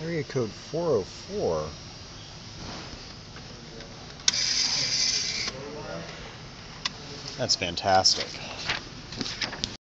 Area code 404. That's fantastic.